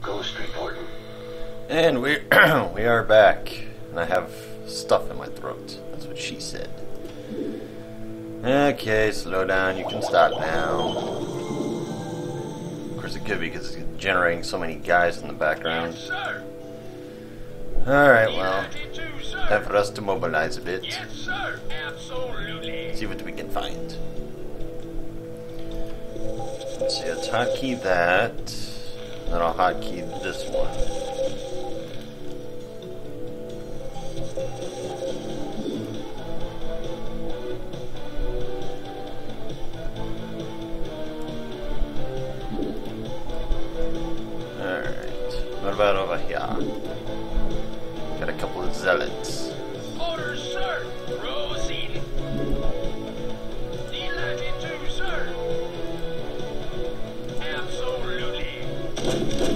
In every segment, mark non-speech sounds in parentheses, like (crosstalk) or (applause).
Ghost reporting. And we (clears throat) we are back, and I have stuff in my throat. That's what she said. Okay, slow down. You can stop now. Of course, it could be because it's generating so many guys in the background. sir. All right, well, time for us to mobilize a bit. Yes, sir. Absolutely. See what we can find. Let's see, let's hotkey that. Then I'll hotkey this one. Alright. What about over here? Got a couple of zealots. Thank you.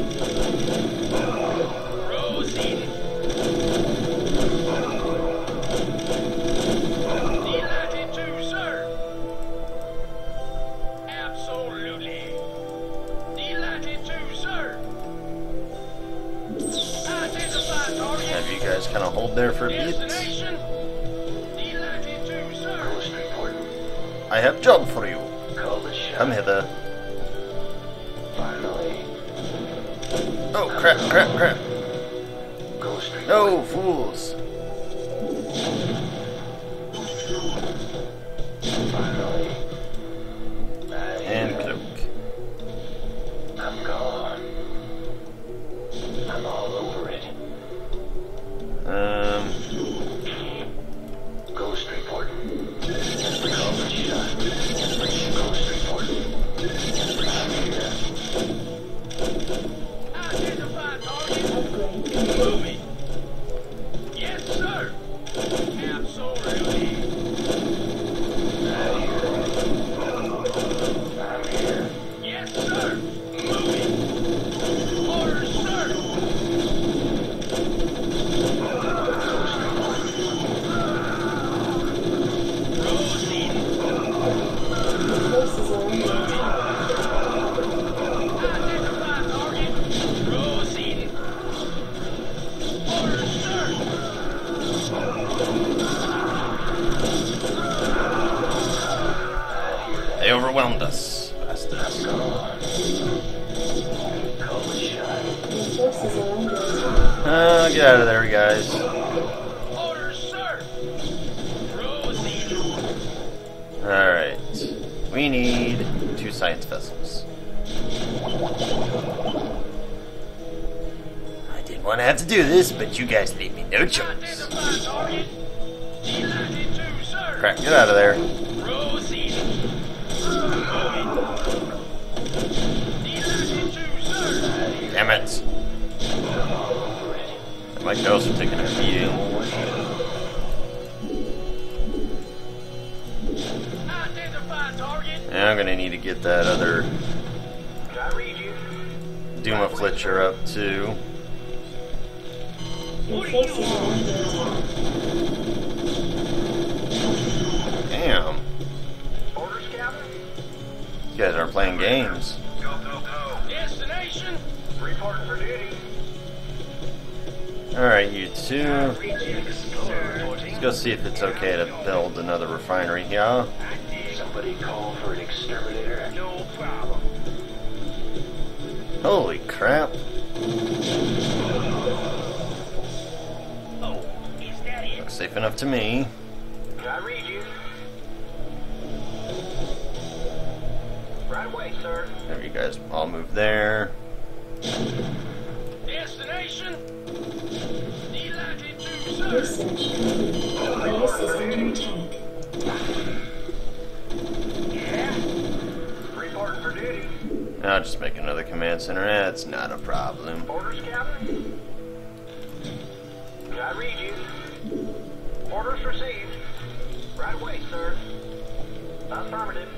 Alright. We need two science vessels. I didn't want to have to do this, but you guys leave me no choice. Crap, get out of there. Damn it. My ghosts are taking a beating. And I'm gonna need to get that other. Duma Flitcher up too. Are. Damn. You guys aren't playing games. Destination. Alright, you two. Let's go see if it's okay to build another refinery here. Somebody call for an exterminator. No problem. Holy crap. Oh, is that it? Looks safe enough to me. I read you. Right away, sir. There you guys all move there. Destination. The latitude, sir. Research complete. I'll just make another command center. That's not a problem. Orders, Captain. I read you. Orders received. Right away, sir. Affirmative.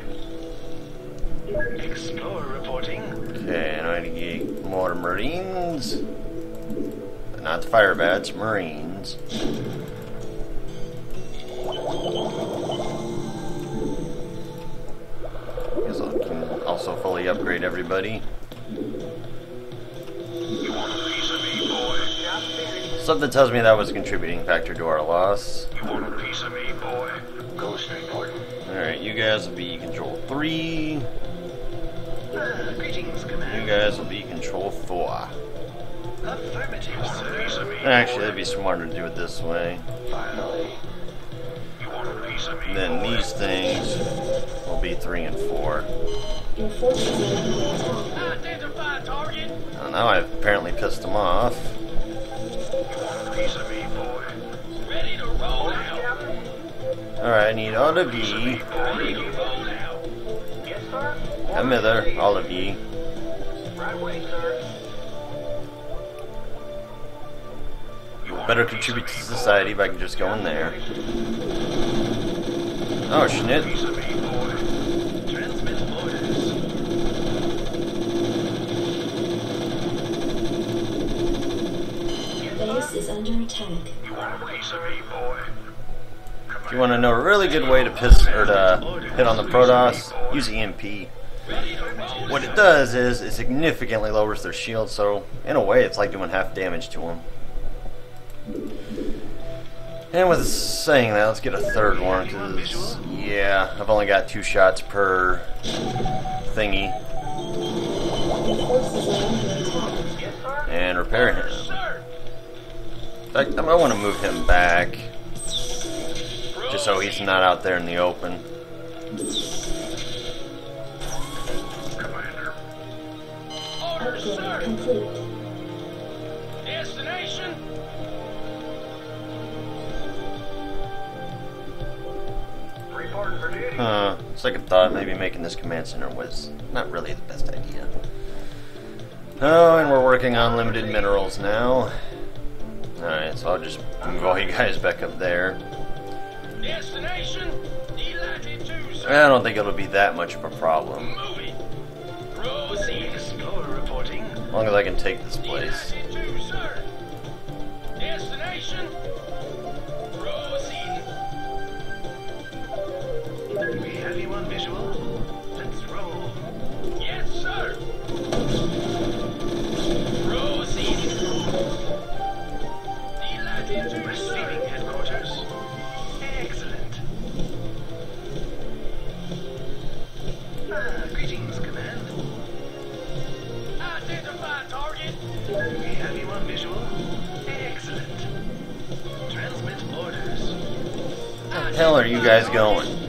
Explorer reporting. Okay, and I need to get more Marines. Not the fire bats, Marines. upgrade everybody. Something tells me that was a contributing factor to our loss. Alright, you guys will be control 3. You guys will be control 4. Affirmative. Actually, it'd be smarter to do it this way. Finally then these things will be 3 and 4. Your forces are under attack. Identify target. Well, now I've apparently pissed them off. You want a piece of me. Ready to roll out. Alright, I need all of Piece of me, ye. boy. Ready to roll out. Yes, sir. Come hither, all of ye. Right away, sir. You Better contribute to society if I can just go in there. Oh, schnit. Piece of me, boy. Transmit orders. Base is under attack. You want a piece of me, boy? If you want to know a really good way to piss or to hit on the Protoss, use EMP. What it does is it significantly lowers their shield, so in a way it's like doing half damage to them. And with saying that, let's get a third one, because, yeah, I've only got two shots per thingy. And repair him. In fact, I want to move him back, just so he's not out there in the open. Commander. Orders, sir. Huh. Second thought, maybe making this command center was not really the best idea. Oh, and we're working on limited minerals now. Alright, so I'll just move all you guys back up there. Destination. Delighted to, sir. I don't think it'll be that much of a problem. Moving. Proceed. Explorer reporting. As long as I can take this place. Delighted to, sir. Destination. You guys going?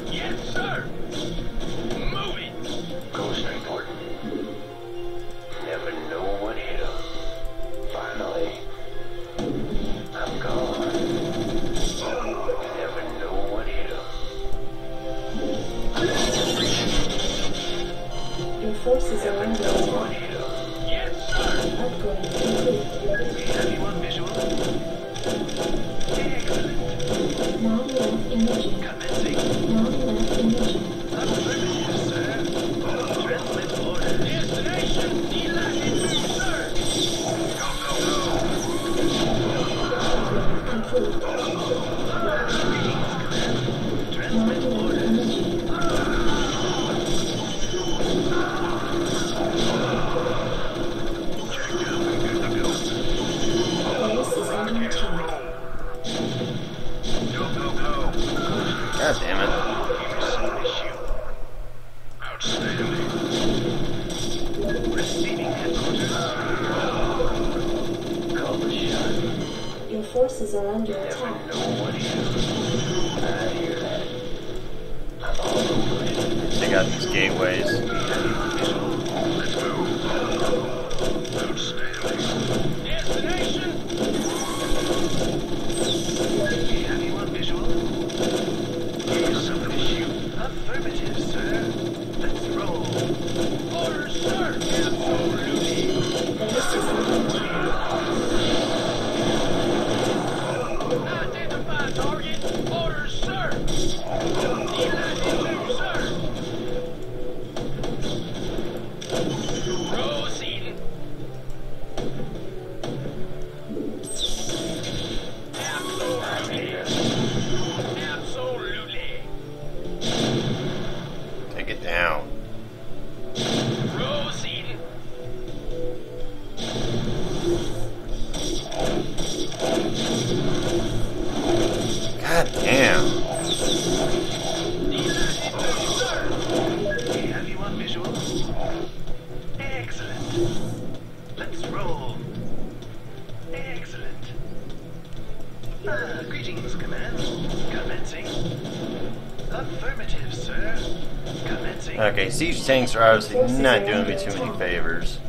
Siege tanks are obviously not doing me too many favors.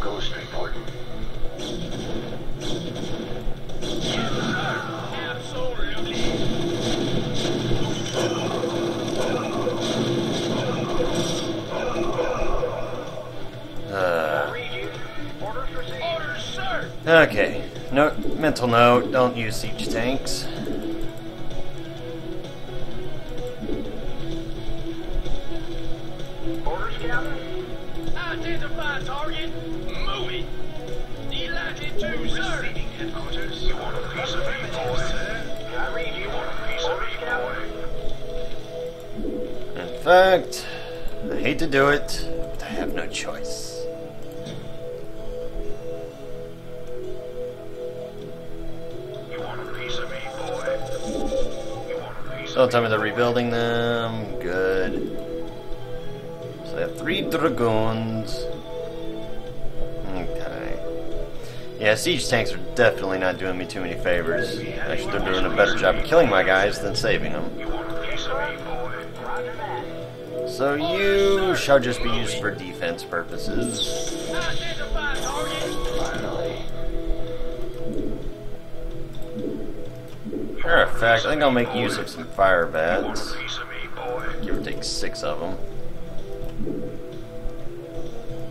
Ghost reporting. Uh, Orders received. Orders, sir. okay, no mental note. Don't use siege tanks. Fact, I hate to do it, but I have no choice. You want a piece of me, boy? You want a piece Don't tell me they're rebuilding them. Good. So they have three dragoons. Okay. Yeah, siege tanks are definitely not doing me too many favors. Actually, they're doing a better job of killing my guys than saving them. So you shall just be used for defense purposes. Matter of fact, I think I'll make use of some fire bats. Give or take six of them.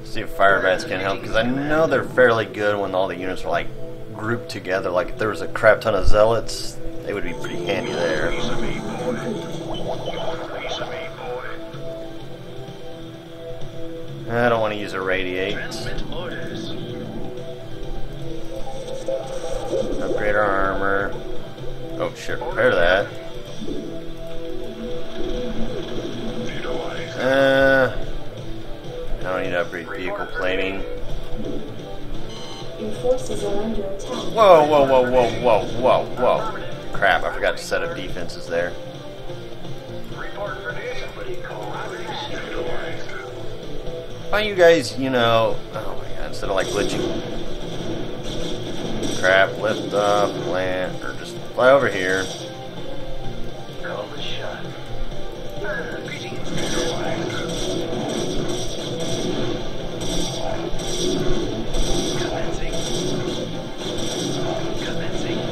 See if fire bats can help, because I know they're fairly good when all the units are like grouped together. Like if there was a crap ton of zealots, they would be pretty handy there. I don't want to use irradiate. Upgrade our armor. Oh shit, repair that. Uh, I don't need to upgrade vehicle plating. Your forces are under attack. Whoa, whoa, whoa, whoa, whoa, whoa, whoa. Crap, I forgot to set up defenses there. Why you guys, you know, oh my god, instead of like glitching. Crap, lift up, land, or just fly over here. Call the shot. Ah, greetings. Commencing. Commencing.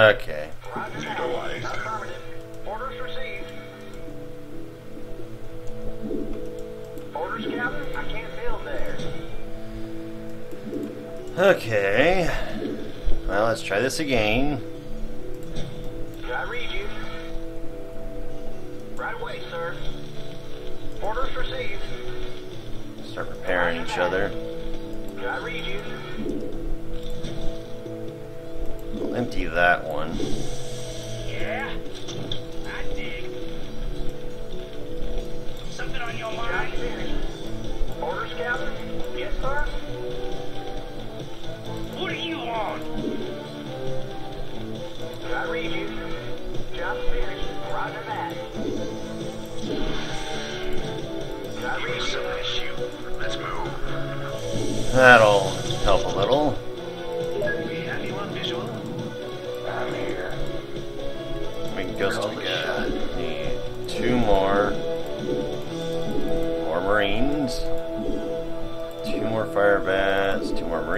Okay. Orders received. Orders, Captain? I can't build there. Okay. Well, let's try this again. Did I read you? Right away, sir. Orders received. Start preparing each other. That one. Yeah? I dig. Something on your mind? Orders, Captain? Yes, sir? What do you want? Did I read you? Job finished. Roger that. Did I read Some you? issue. Let's move. That'll help a little.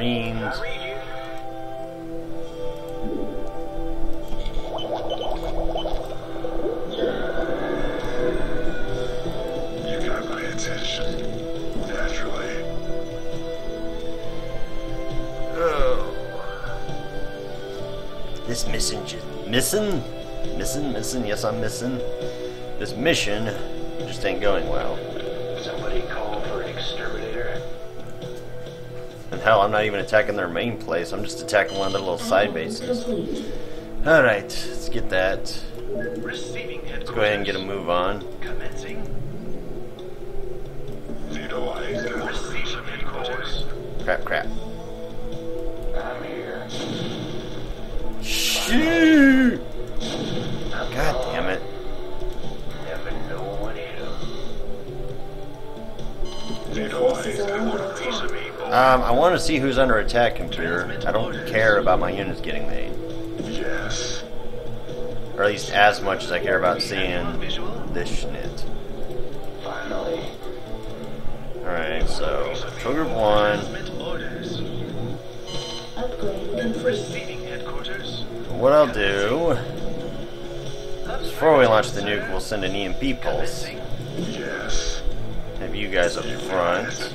Oh. This mission just missing? Missing, missing, yes I'm missing. This mission just ain't going well. Hell, I'm not even attacking their main place. I'm just attacking one of their little side bases. Alright, let's get that. Let's go ahead and get a move on. Commencing. Neutralized. Receiving headquarters. Crap, crap. Shoot! God damn it. Never know what hit. Um, I want to see who's under attack, computer. I don't care about my units getting made. Yes. Or at least as much as I care about seeing this schnit. Finally. Alright, so, Patrol Group 1. Transmit orders. Upgrade complete. Receiving headquarters. What I'll do, before we launch the nuke, we'll send an EMP pulse. Yes. Have you guys up front.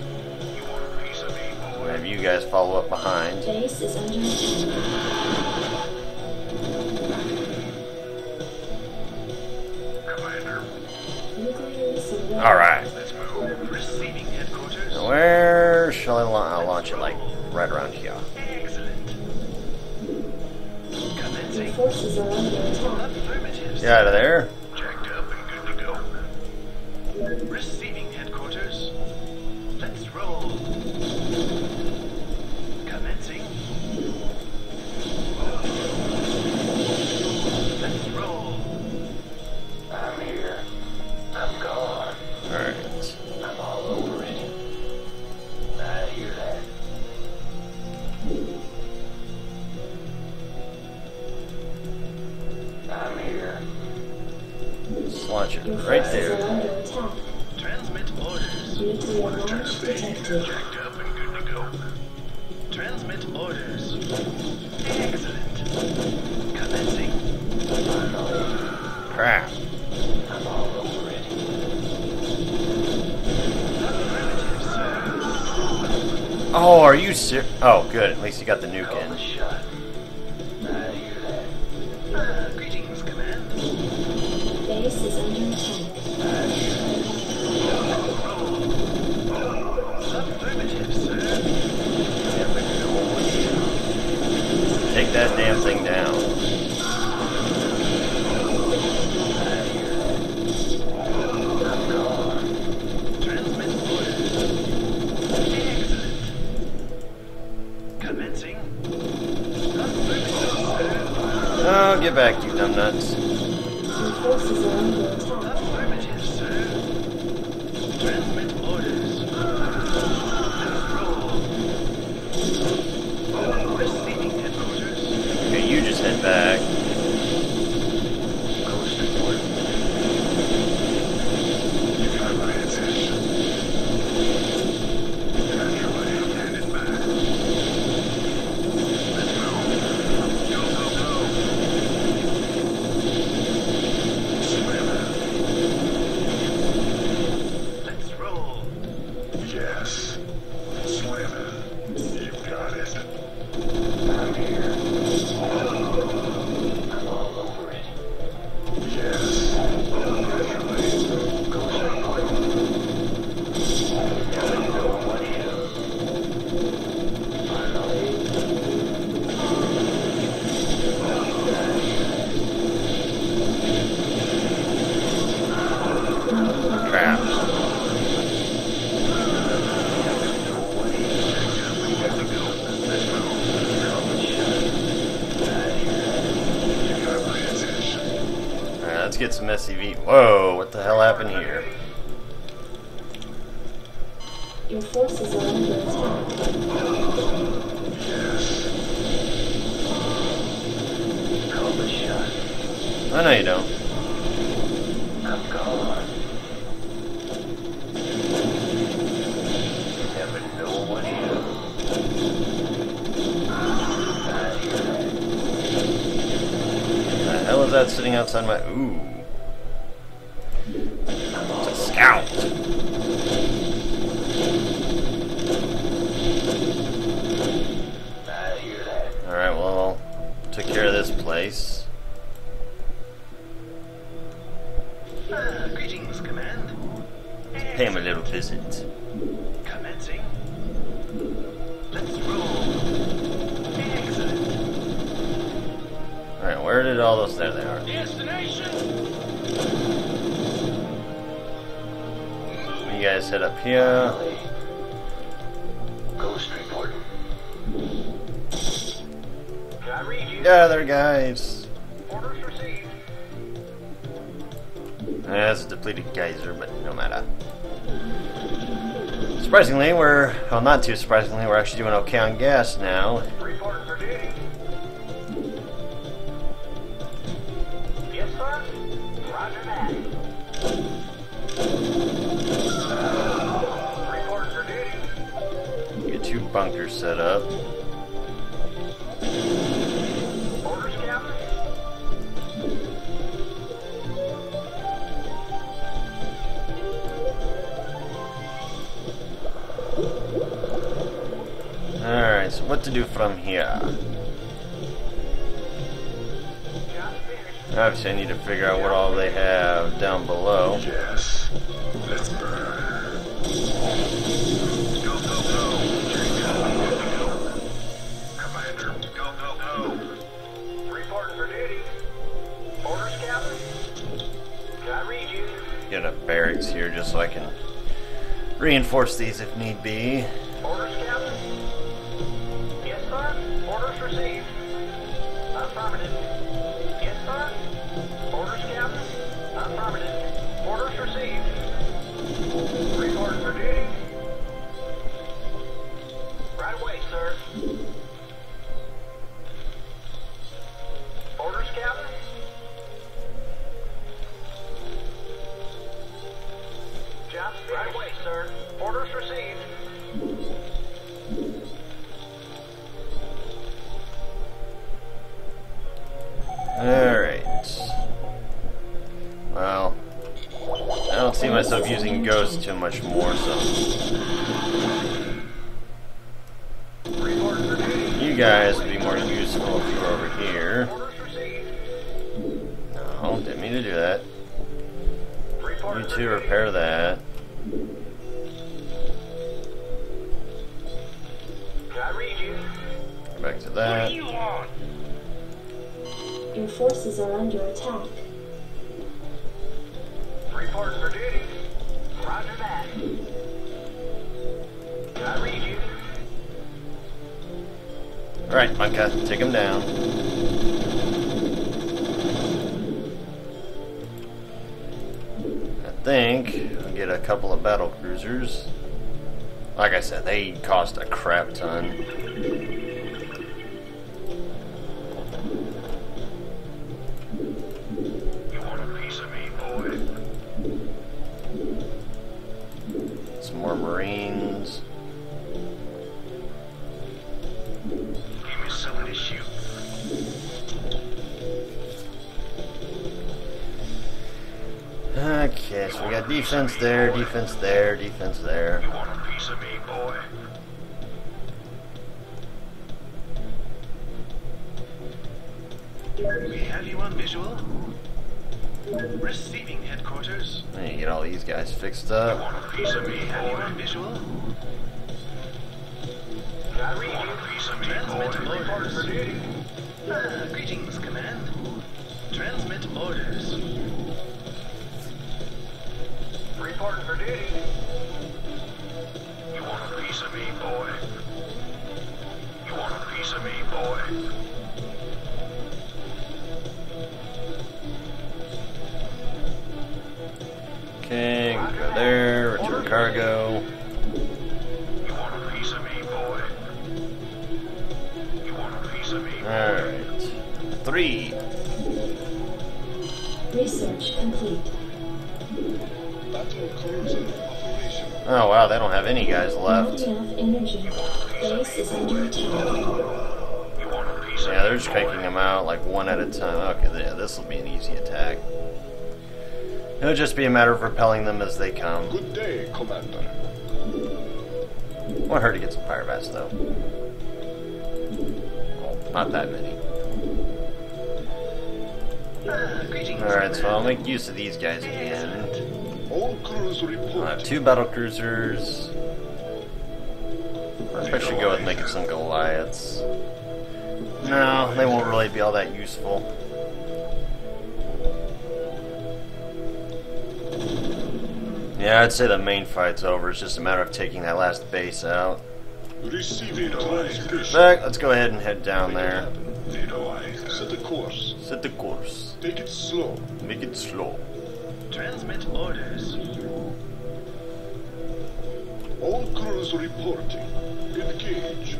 Have you guys follow up behind. Transmit orders. Excellent. Commencing. Crap. I'm all over it. Oh, are you ser- Oh, good. At least you got the nuke in. Back, you dumb nuts. Forces are under attack. Affirmative, sir. Transmit Alright, let's get some SCV. Whoa, what the hell happened here? place. Uh, greetings, Command. Pay him a little visit. Commencing. Let's roll. Excellent. Alright, where did all those... There they are. Destination! You guys head up here. Yeah, there, guys. Orders received. That's a depleted geyser, but no matter. Surprisingly, we're well, not too surprisingly, we're actually doing okay on gas now. Reporting for duty. Yes, sir. Roger that. Reporting for duty. Get two bunkers set up. To do from here? Obviously, I need to figure out what all they have down below. Yes. Let's burn. Go, go, go. Commander, go, go, go. Reporting for duty. Orders, Captain. Can I read you? Get a barracks here just so I can reinforce these if need be. Much more, Alright, Bunka, take him down. I think I'll get a couple of battle cruisers. Like I said, they cost a crap ton. Defense there, defense there, defense there. You want a piece of me, boy? We have you on visual. Receiving headquarters. I need get all these guys fixed You up. want a piece of me, We have you on visual. Can Want a piece of me, Transmit boy? orders for duty. Ah, greetings, Command. Transmit orders. Reporting for duty. You want a piece of me, boy? You want a piece of me, boy? Okay, go there, return cargo. You want a piece of me, boy? You want a piece of me, boy? Alright. Three. Research complete. Battle cruiser operation. Oh wow, they don't have any guys left. enough energy. Base is under attack. You want a piece of Yeah, they're just taking them out like one at a time. Okay, yeah, this will be an easy attack. It'll just be a matter of repelling them as they come. Good day, Commander. Won't hurt to get some fire bats though. Well, not that many. Ah, Alright, so I'll make use of these guys again. All crews report. Uh, two battle cruisers. I should go and make some Goliaths. No, they won't really be all that useful. Yeah, I'd say the main fight's over. It's just a matter of taking that last base out. Back, let's go ahead and head down there. Set the course. Set the course. Take it slow. Make it slow. Transmit orders. All crews reporting. Engage.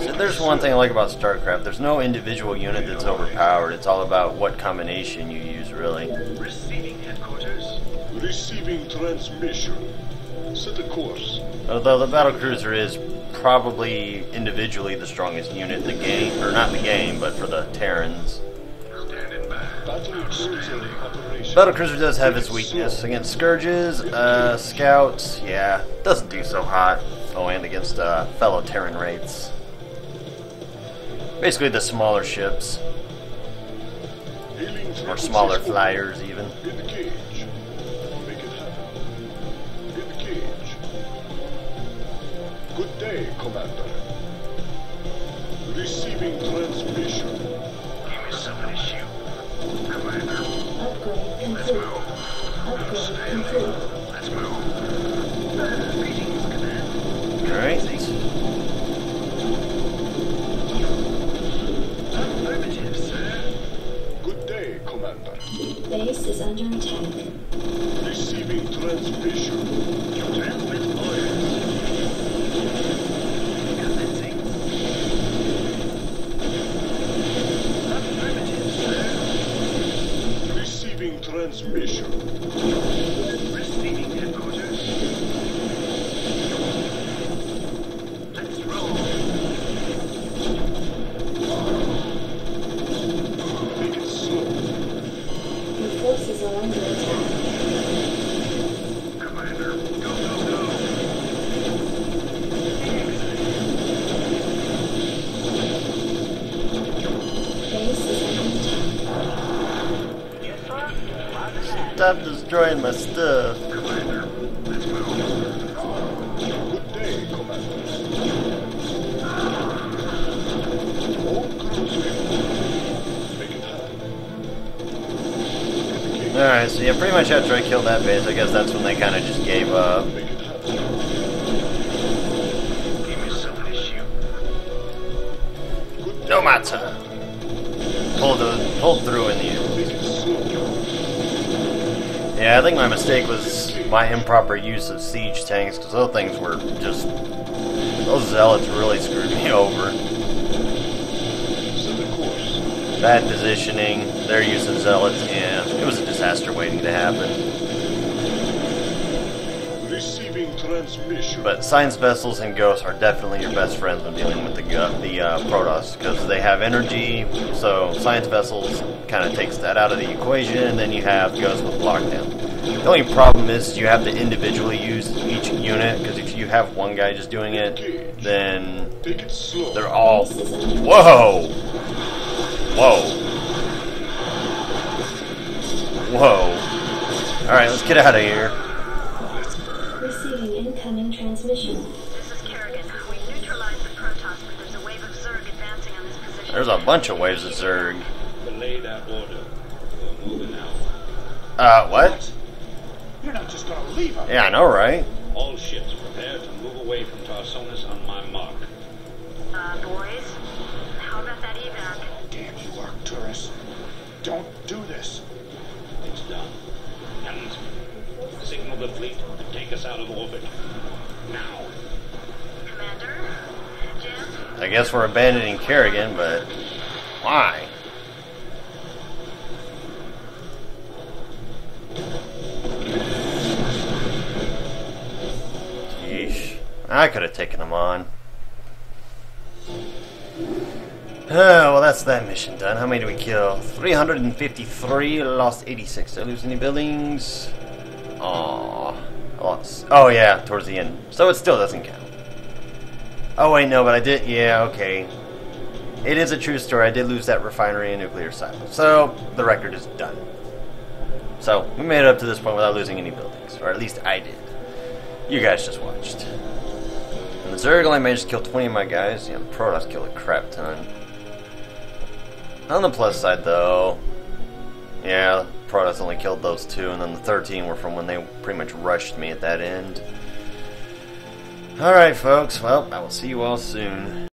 So there's one thing I like about StarCraft. There's no individual unit that's overpowered. It's all about what combination you use, really. Receiving headquarters. Receiving transmission. Set a course. Although the battle cruiser is probably individually the strongest unit in the game, or not in the game, but for the Terrans. Battle cruiser does have its weakness against scourges, uh, scouts. Yeah, doesn't do so hot. Oh, and against uh, fellow Terran wraiths. Basically, the smaller ships or smaller flyers, even. Good day, Commander. Let's move. Greetings, Command. All right. Affirmative, sir. Good day, Commander. Base is under attack. Yeah, pretty much after I killed that base, I guess that's when they kind of just gave up. Make it happen. Give me something to shoot. Good No matter. Pulled, the, pulled through in the end. Make it slow. Yeah, I think my mistake was my improper use of siege tanks, because those things were just. Those zealots really screwed me (laughs) over. Set a course. Bad positioning, their use of zealots, yeah, it was a disaster waiting to happen. Receiving transmission. But science vessels and ghosts are definitely your best friends when dealing with the the uh, Protoss because they have energy. So science vessels kind of takes that out of the equation, and then you have ghosts with lockdown. The only problem is you have to individually use each unit because if you have one guy just doing it, then Take it slow. they're all Base is under whoa, whoa, whoa. All right, let's get out of here. Receiving incoming transmission. This is Kerrigan. We neutralized the Protoss, but there's a wave of Zerg advancing on this position. There's a bunch of waves of Zerg. Belay that order. We're moving out. Uh, what? You're not just gonna leave us. Yeah, I know, right? All ships prepare to move away from Tarsonis on my mark. Uh, boys, how about that evac? Damn you, Arcturus. Don't do this. It's done. And signal the fleet to take us out of orbit. Now. Commander? Jim? I guess we're abandoning Kerrigan, but why? Yeesh. I could have taken him on. Oh, well, that's that mission done. How many did we kill? 353, lost 86. Did I lose any buildings? I lost. Oh, yeah, towards the end. So it still doesn't count. Oh wait, no, but I did. Yeah, okay. It is a true story. I did lose that refinery and nuclear silo, so the record is done. So we made it up to this point without losing any buildings, or at least I did. You guys just watched. And the Zerg only managed to kill 20 of my guys. Yeah, the Protoss killed a crap ton. On the plus side, though, yeah, Protoss only killed those two, and then the 13 were from when they pretty much rushed me at that end. Alright, folks. Well, I will see you all soon.